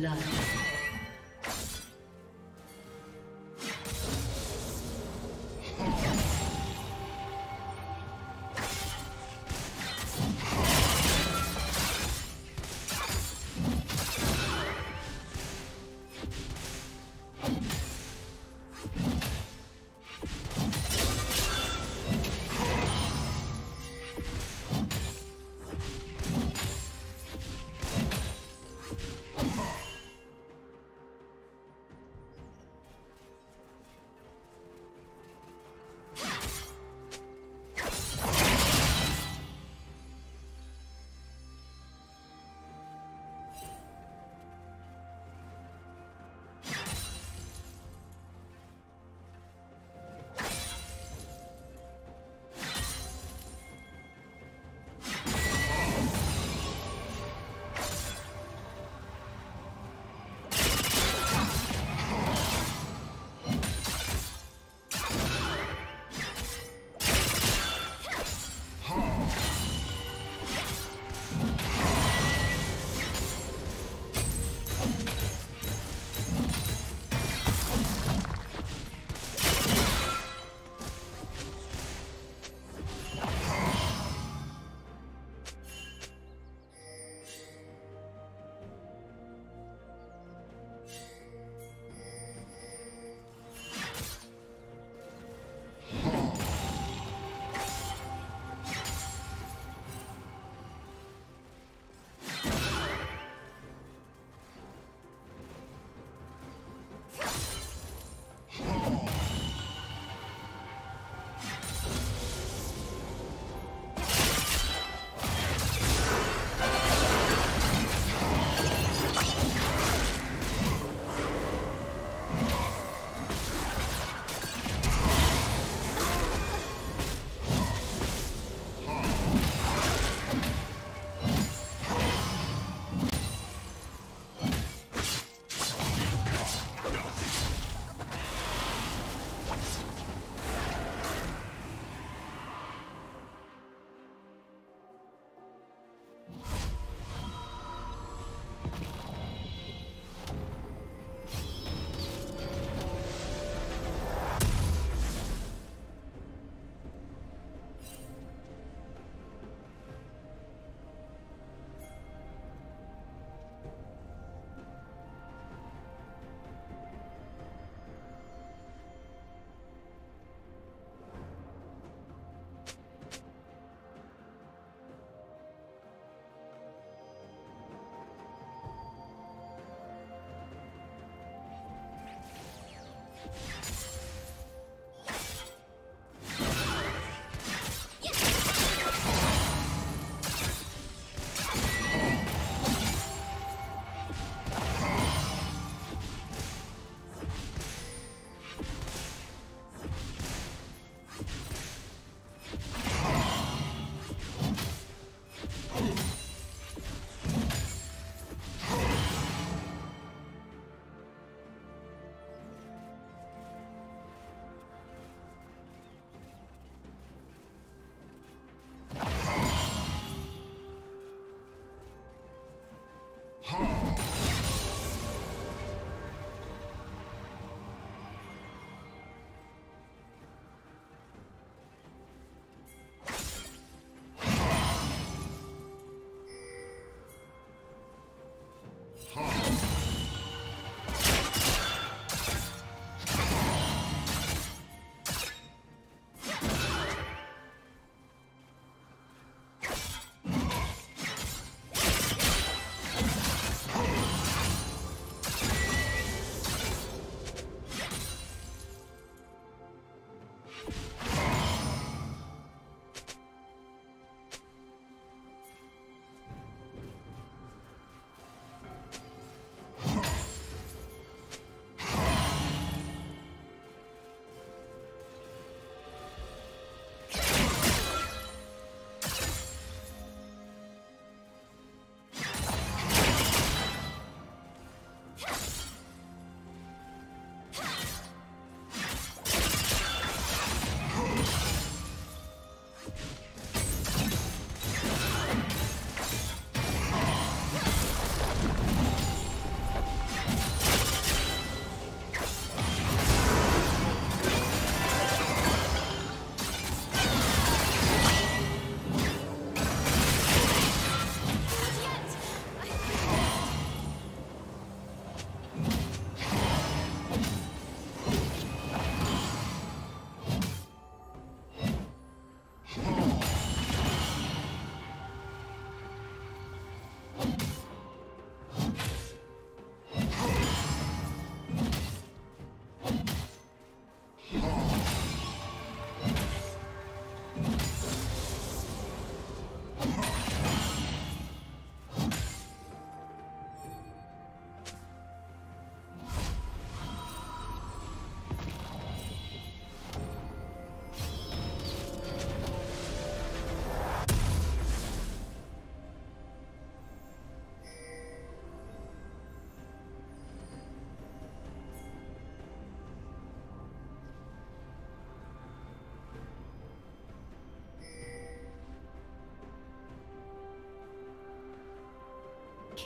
blood. Hard.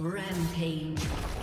Rampage.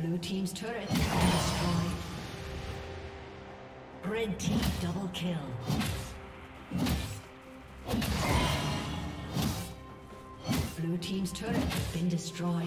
Blue Team's turret has been destroyed. Red Team double kill. Blue Team's turret has been destroyed.